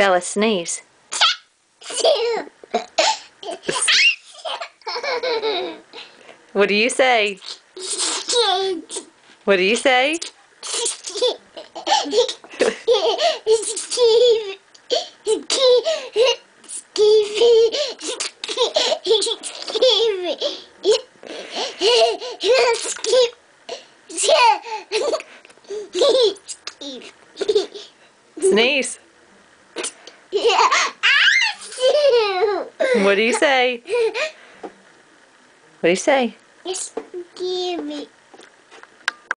Bella, sneeze. What do you say? What do you say? Sneeze. What do you say? What do you say? Give me.